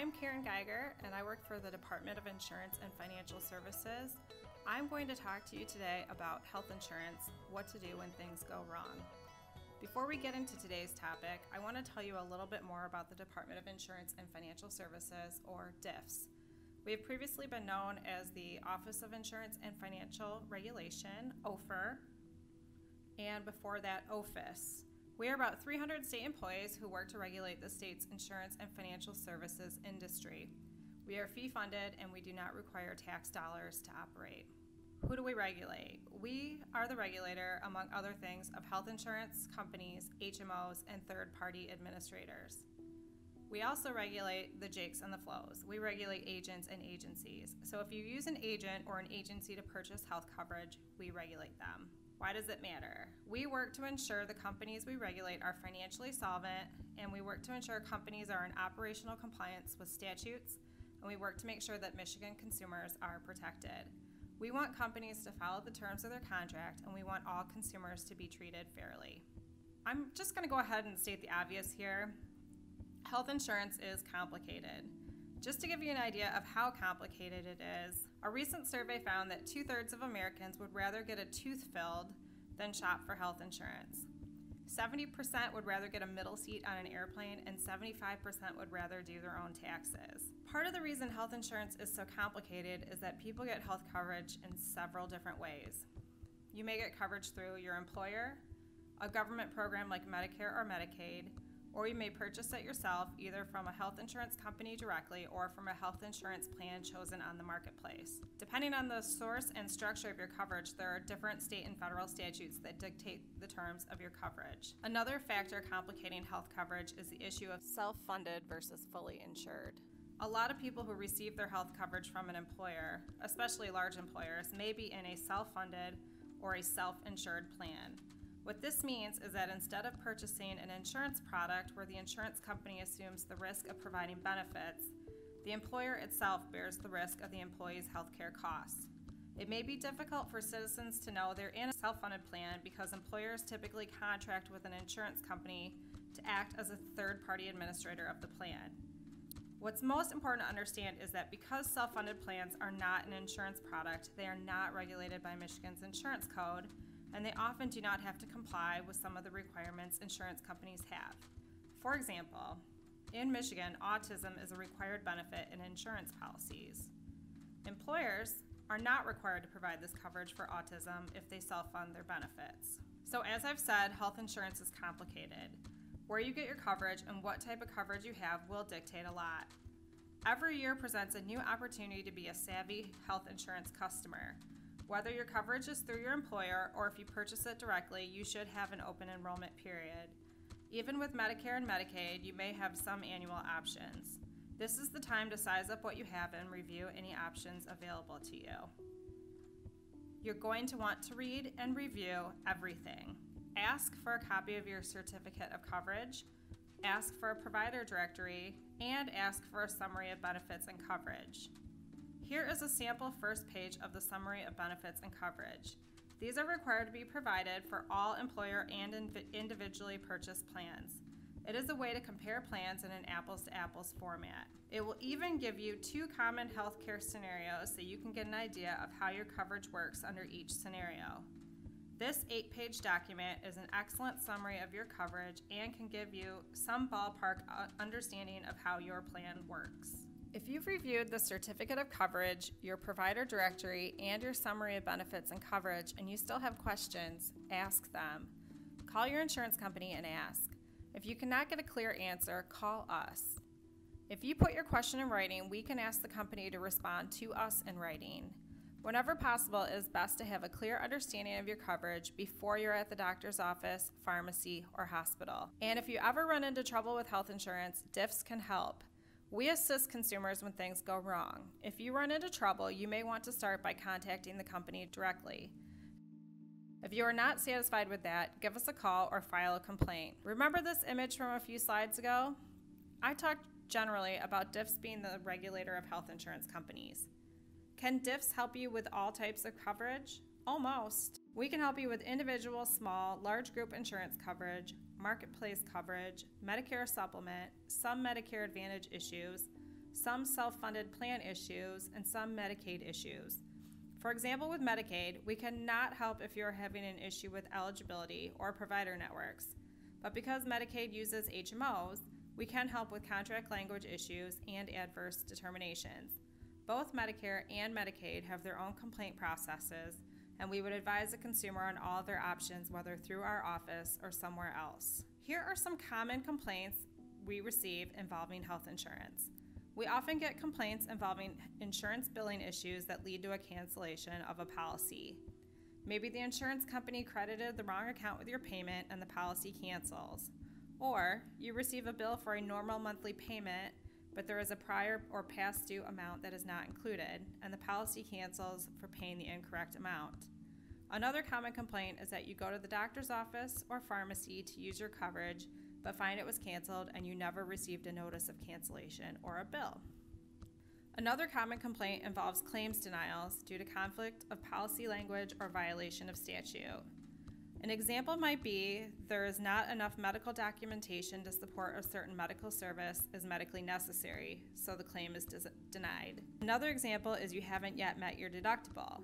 I'm Karen Geiger, and I work for the Department of Insurance and Financial Services. I'm going to talk to you today about health insurance, what to do when things go wrong. Before we get into today's topic, I want to tell you a little bit more about the Department of Insurance and Financial Services, or DIFS. We have previously been known as the Office of Insurance and Financial Regulation, OFIR, and before that, OFIS. We are about 300 state employees who work to regulate the state's insurance and financial services industry. We are fee funded and we do not require tax dollars to operate. Who do we regulate? We are the regulator, among other things, of health insurance companies, HMOs, and third party administrators. We also regulate the Jakes and the Flows. We regulate agents and agencies. So if you use an agent or an agency to purchase health coverage, we regulate them. Why does it matter? We work to ensure the companies we regulate are financially solvent, and we work to ensure companies are in operational compliance with statutes, and we work to make sure that Michigan consumers are protected. We want companies to follow the terms of their contract, and we want all consumers to be treated fairly. I'm just going to go ahead and state the obvious here. Health insurance is complicated. Just to give you an idea of how complicated it is, a recent survey found that two thirds of Americans would rather get a tooth filled than shop for health insurance. 70% would rather get a middle seat on an airplane, and 75% would rather do their own taxes. Part of the reason health insurance is so complicated is that people get health coverage in several different ways. You may get coverage through your employer, a government program like Medicare or Medicaid, or you may purchase it yourself either from a health insurance company directly or from a health insurance plan chosen on the marketplace. Depending on the source and structure of your coverage, there are different state and federal statutes that dictate the terms of your coverage. Another factor complicating health coverage is the issue of self funded versus fully insured. A lot of people who receive their health coverage from an employer, especially large employers, may be in a self funded or a self insured plan. What this means is that instead of purchasing an insurance product where the insurance company assumes the risk of providing benefits, the employer itself bears the risk of the employee's healthcare costs. It may be difficult for citizens to know they're in a self funded plan because employers typically contract with an insurance company to act as a third party administrator of the plan. What's most important to understand is that because self funded plans are not an insurance product, they are not regulated by Michigan's insurance code and they often do not have to comply with some of the requirements insurance companies have. For example, in Michigan, autism is a required benefit in insurance policies. Employers are not required to provide this coverage for autism if they self fund their benefits. So, as I've said, health insurance is complicated. Where you get your coverage and what type of coverage you have will dictate a lot. Every year presents a new opportunity to be a savvy health insurance customer. Whether your coverage is through your employer or if you purchase it directly, you should have an open enrollment period. Even with Medicare and Medicaid, you may have some annual options. This is the time to size up what you have and review any options available to you. You're going to want to read and review everything. Ask for a copy of your certificate of coverage, ask for a provider directory, and ask for a summary of benefits and coverage. Here is a sample first page of the summary of benefits and coverage. These are required to be provided for all employer and individually purchased plans. It is a way to compare plans in an apples to apples format. It will even give you two common healthcare scenarios so you can get an idea of how your coverage works under each scenario. This eight page document is an excellent summary of your coverage and can give you some ballpark uh, understanding of how your plan works. If you've reviewed the certificate of coverage, your provider directory, and your summary of benefits and coverage, and you still have questions, ask them. Call your insurance company and ask. If you cannot get a clear answer, call us. If you put your question in writing, we can ask the company to respond to us in writing. Whenever possible, it is best to have a clear understanding of your coverage before you're at the doctor's office, pharmacy, or hospital. And if you ever run into trouble with health insurance, DIFS can help. We assist consumers when things go wrong. If you run into trouble, you may want to start by contacting the company directly. If you are not satisfied with that, give us a call or file a complaint. Remember this image from a few slides ago? I talked generally about DIFS being the regulator of health insurance companies. Can DIFS help you with all types of coverage? Almost. We can help you with individual, small, large group insurance coverage, marketplace coverage, Medicare supplement, some Medicare Advantage issues, some self funded plan issues, and some Medicaid issues. For example, with Medicaid, we cannot help if you're having an issue with eligibility or provider networks. But because Medicaid uses HMOs, we can help with contract language issues and adverse determinations. Both Medicare and Medicaid have their own complaint processes, and we would advise the consumer on all of their options, whether through our office or somewhere else. Here are some common complaints we receive involving health insurance. We often get complaints involving insurance billing issues that lead to a cancellation of a policy. Maybe the insurance company credited the wrong account with your payment and the policy cancels. Or you receive a bill for a normal monthly payment, but there is a prior or past due amount that is not included, and the policy cancels for paying the incorrect amount. Another common complaint is that you go to the doctor's office or pharmacy to use your coverage, but find it was canceled and you never received a notice of cancellation or a bill. Another common complaint involves claims denials due to conflict of policy language or violation of statute. An example might be there is not enough medical documentation to support a certain medical service is medically necessary, so the claim is des- denied. Another example is you haven't yet met your deductible.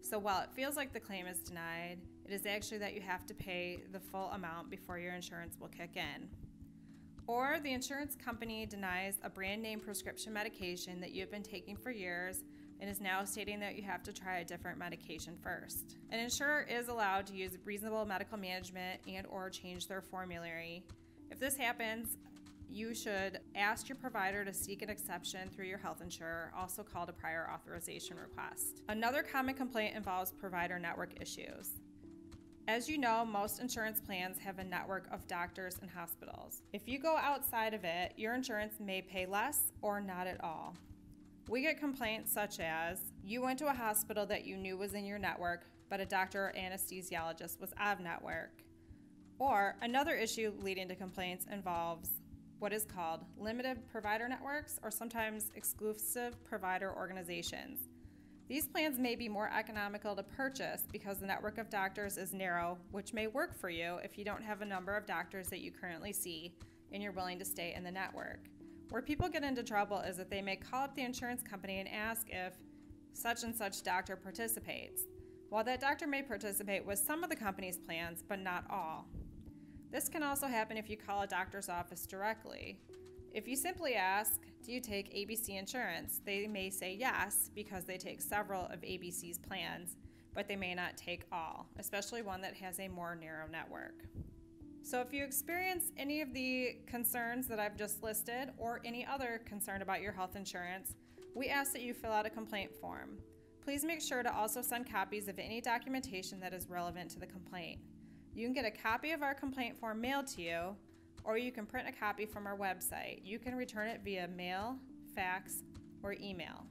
So while it feels like the claim is denied, it is actually that you have to pay the full amount before your insurance will kick in. Or the insurance company denies a brand name prescription medication that you have been taking for years and is now stating that you have to try a different medication first. An insurer is allowed to use reasonable medical management and or change their formulary. If this happens, you should ask your provider to seek an exception through your health insurer, also called a prior authorization request. Another common complaint involves provider network issues. As you know, most insurance plans have a network of doctors and hospitals. If you go outside of it, your insurance may pay less or not at all. We get complaints such as you went to a hospital that you knew was in your network, but a doctor or anesthesiologist was out of network. Or another issue leading to complaints involves what is called limited provider networks or sometimes exclusive provider organizations. These plans may be more economical to purchase because the network of doctors is narrow, which may work for you if you don't have a number of doctors that you currently see and you're willing to stay in the network. Where people get into trouble is that they may call up the insurance company and ask if such and such doctor participates. While that doctor may participate with some of the company's plans, but not all. This can also happen if you call a doctor's office directly. If you simply ask, Do you take ABC insurance? they may say yes because they take several of ABC's plans, but they may not take all, especially one that has a more narrow network. So, if you experience any of the concerns that I've just listed or any other concern about your health insurance, we ask that you fill out a complaint form. Please make sure to also send copies of any documentation that is relevant to the complaint. You can get a copy of our complaint form mailed to you, or you can print a copy from our website. You can return it via mail, fax, or email.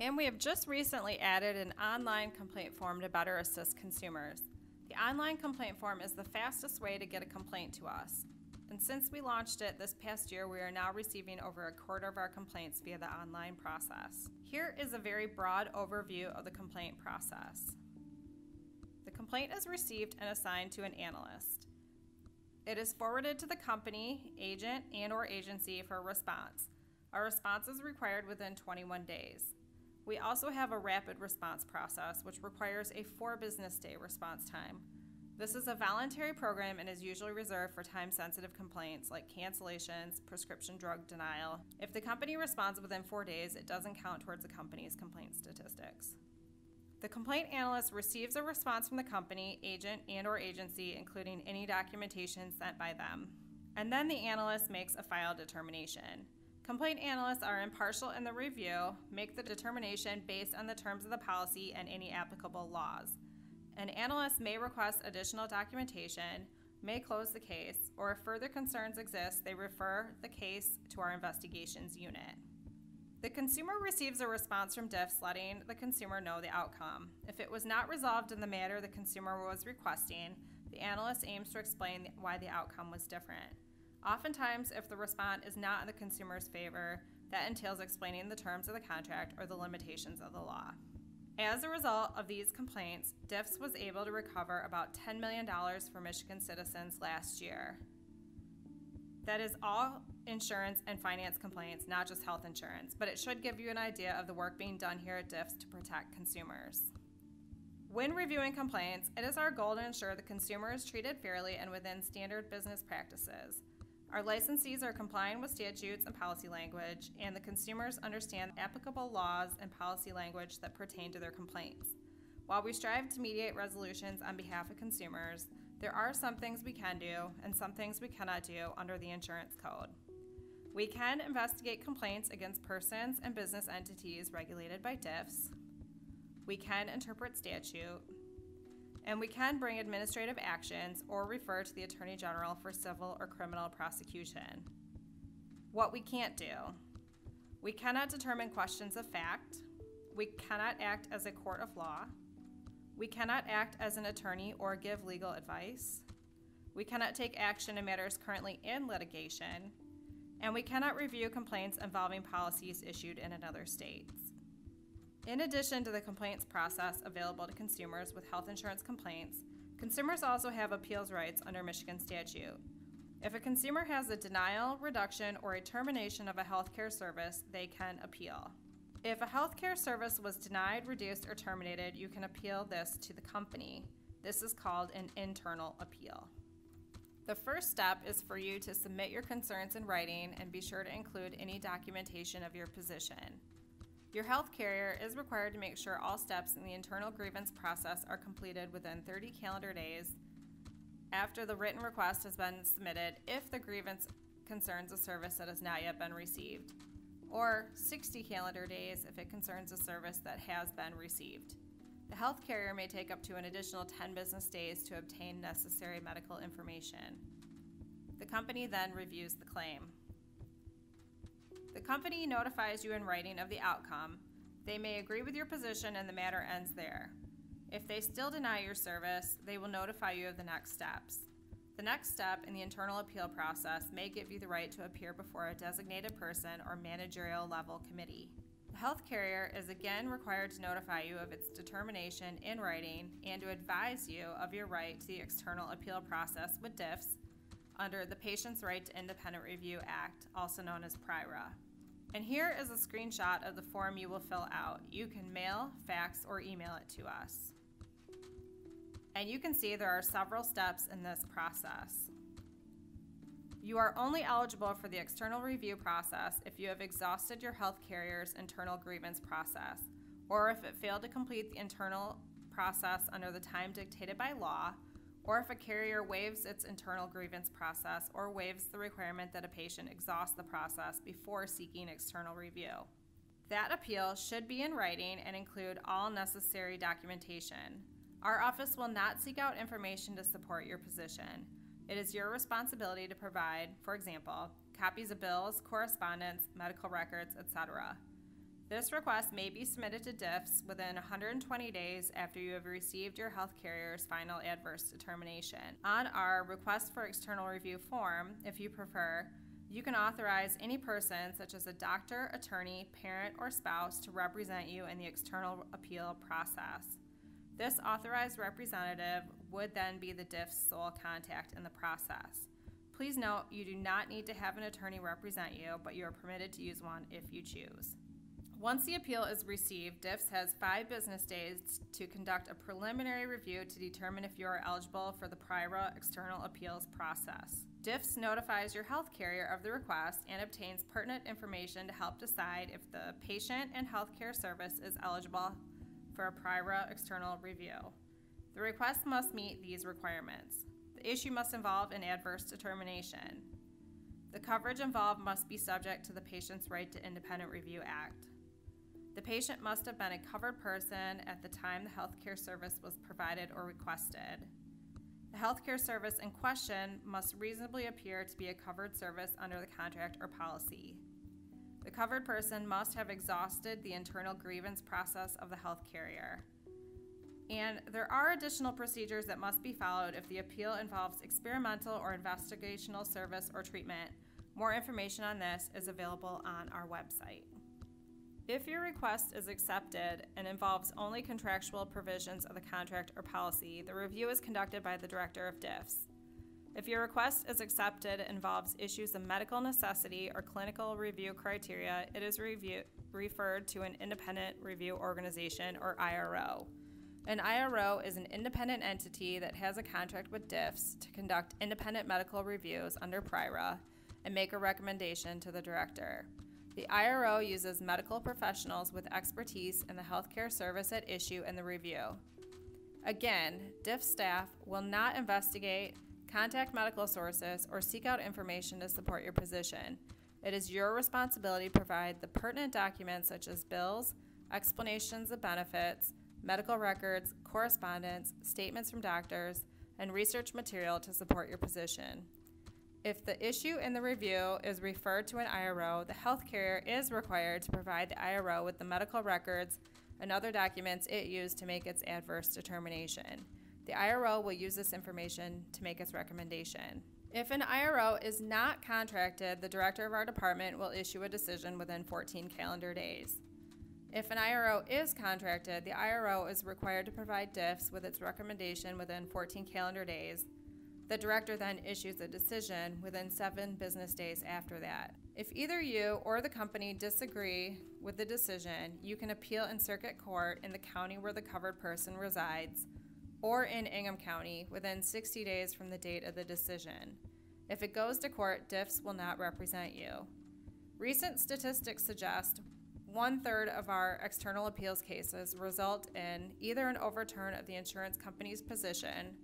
And we have just recently added an online complaint form to better assist consumers. The online complaint form is the fastest way to get a complaint to us. And since we launched it this past year, we are now receiving over a quarter of our complaints via the online process. Here is a very broad overview of the complaint process. The complaint is received and assigned to an analyst. It is forwarded to the company, agent, and or agency for a response. A response is required within 21 days. We also have a rapid response process, which requires a four business day response time. This is a voluntary program and is usually reserved for time sensitive complaints like cancellations, prescription drug denial. If the company responds within four days, it doesn't count towards the company's complaint statistics. The complaint analyst receives a response from the company, agent, and or agency, including any documentation sent by them. And then the analyst makes a file determination. Complaint analysts are impartial in the review, make the determination based on the terms of the policy and any applicable laws. An analyst may request additional documentation, may close the case, or if further concerns exist, they refer the case to our investigations unit. The consumer receives a response from DIFS letting the consumer know the outcome. If it was not resolved in the manner the consumer was requesting, the analyst aims to explain why the outcome was different. Oftentimes, if the response is not in the consumer's favor, that entails explaining the terms of the contract or the limitations of the law. As a result of these complaints, DIFS was able to recover about $10 million for Michigan citizens last year. That is all insurance and finance complaints, not just health insurance, but it should give you an idea of the work being done here at DIFS to protect consumers. When reviewing complaints, it is our goal to ensure the consumer is treated fairly and within standard business practices. Our licensees are complying with statutes and policy language, and the consumers understand applicable laws and policy language that pertain to their complaints. While we strive to mediate resolutions on behalf of consumers, there are some things we can do and some things we cannot do under the insurance code. We can investigate complaints against persons and business entities regulated by DIFS. We can interpret statute. And we can bring administrative actions or refer to the Attorney General for civil or criminal prosecution. What we can't do we cannot determine questions of fact. We cannot act as a court of law. We cannot act as an attorney or give legal advice. We cannot take action in matters currently in litigation. And we cannot review complaints involving policies issued in another state. In addition to the complaints process available to consumers with health insurance complaints, consumers also have appeals rights under Michigan statute. If a consumer has a denial, reduction, or a termination of a healthcare service, they can appeal. If a healthcare service was denied, reduced, or terminated, you can appeal this to the company. This is called an internal appeal. The first step is for you to submit your concerns in writing and be sure to include any documentation of your position. Your health carrier is required to make sure all steps in the internal grievance process are completed within 30 calendar days after the written request has been submitted if the grievance concerns a service that has not yet been received or 60 calendar days if it concerns a service that has been received. The health carrier may take up to an additional 10 business days to obtain necessary medical information. The company then reviews the claim. The company notifies you in writing of the outcome. They may agree with your position and the matter ends there. If they still deny your service, they will notify you of the next steps. The next step in the internal appeal process may give you the right to appear before a designated person or managerial level committee. The health carrier is again required to notify you of its determination in writing and to advise you of your right to the external appeal process with DIFS under the Patient's Right to Independent Review Act, also known as PRIRA. And here is a screenshot of the form you will fill out. You can mail, fax, or email it to us. And you can see there are several steps in this process. You are only eligible for the external review process if you have exhausted your health carrier's internal grievance process, or if it failed to complete the internal process under the time dictated by law, or if a carrier waives its internal grievance process or waives the requirement that a patient exhaust the process before seeking external review. That appeal should be in writing and include all necessary documentation. Our office will not seek out information to support your position. It is your responsibility to provide, for example, copies of bills, correspondence, medical records, etc. This request may be submitted to DIFS within 120 days after you have received your health carrier's final adverse determination. On our Request for External Review form, if you prefer, you can authorize any person, such as a doctor, attorney, parent, or spouse, to represent you in the external appeal process. This authorized representative would then be the DIF's sole contact in the process. Please note you do not need to have an attorney represent you, but you are permitted to use one if you choose. Once the appeal is received, DIFS has five business days to conduct a preliminary review to determine if you are eligible for the PRIRA external appeals process. DIFS notifies your health carrier of the request and obtains pertinent information to help decide if the patient and healthcare service is eligible for a PRIRA external review. The request must meet these requirements. The issue must involve an adverse determination. The coverage involved must be subject to the Patient's Right to Independent Review Act. The patient must have been a covered person at the time the healthcare service was provided or requested. The healthcare service in question must reasonably appear to be a covered service under the contract or policy. The covered person must have exhausted the internal grievance process of the health carrier. And there are additional procedures that must be followed if the appeal involves experimental or investigational service or treatment. More information on this is available on our website. If your request is accepted and involves only contractual provisions of the contract or policy, the review is conducted by the Director of DIFS. If your request is accepted involves issues of medical necessity or clinical review criteria, it is review, referred to an independent review organization or IRO. An IRO is an independent entity that has a contract with DIFS to conduct independent medical reviews under PRIRA and make a recommendation to the director. The IRO uses medical professionals with expertise in the healthcare service at issue in the review. Again, DIF staff will not investigate, contact medical sources, or seek out information to support your position. It is your responsibility to provide the pertinent documents such as bills, explanations of benefits, medical records, correspondence, statements from doctors, and research material to support your position. If the issue in the review is referred to an IRO, the health carrier is required to provide the IRO with the medical records and other documents it used to make its adverse determination. The IRO will use this information to make its recommendation. If an IRO is not contracted, the director of our department will issue a decision within 14 calendar days. If an IRO is contracted, the IRO is required to provide DIFS with its recommendation within 14 calendar days. The director then issues a decision within seven business days after that. If either you or the company disagree with the decision, you can appeal in circuit court in the county where the covered person resides or in Ingham County within 60 days from the date of the decision. If it goes to court, DIFS will not represent you. Recent statistics suggest one third of our external appeals cases result in either an overturn of the insurance company's position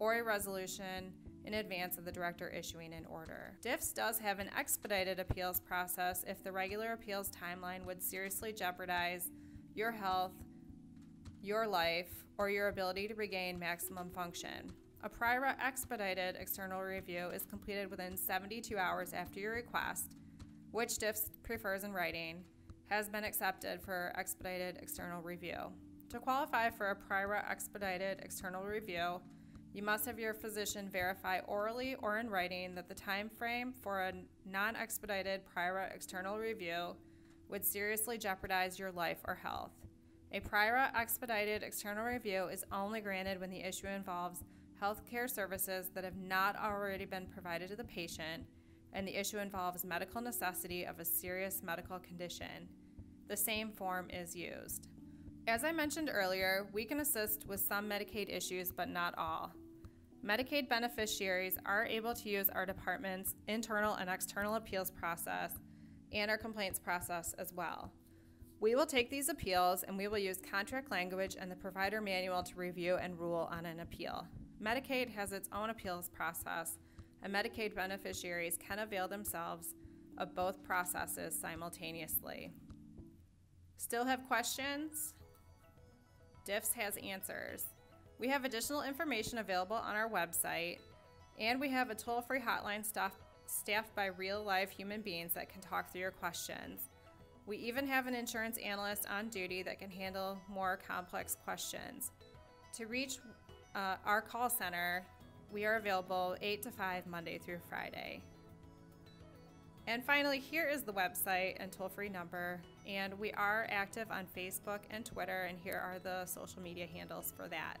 or a resolution in advance of the director issuing an order. DIFS does have an expedited appeals process if the regular appeals timeline would seriously jeopardize your health, your life, or your ability to regain maximum function. A PRIRA expedited external review is completed within 72 hours after your request, which DIFS prefers in writing, has been accepted for expedited external review. To qualify for a PRIRA expedited external review, you must have your physician verify orally or in writing that the time frame for a non-expedited PRIRA external review would seriously jeopardize your life or health. A PRIRA expedited external review is only granted when the issue involves healthcare services that have not already been provided to the patient and the issue involves medical necessity of a serious medical condition. The same form is used. As I mentioned earlier, we can assist with some Medicaid issues, but not all. Medicaid beneficiaries are able to use our department's internal and external appeals process and our complaints process as well. We will take these appeals and we will use contract language and the provider manual to review and rule on an appeal. Medicaid has its own appeals process, and Medicaid beneficiaries can avail themselves of both processes simultaneously. Still have questions? DIFS has answers. We have additional information available on our website, and we have a toll free hotline staff, staffed by real live human beings that can talk through your questions. We even have an insurance analyst on duty that can handle more complex questions. To reach uh, our call center, we are available 8 to 5 Monday through Friday. And finally, here is the website and toll free number. And we are active on Facebook and Twitter, and here are the social media handles for that.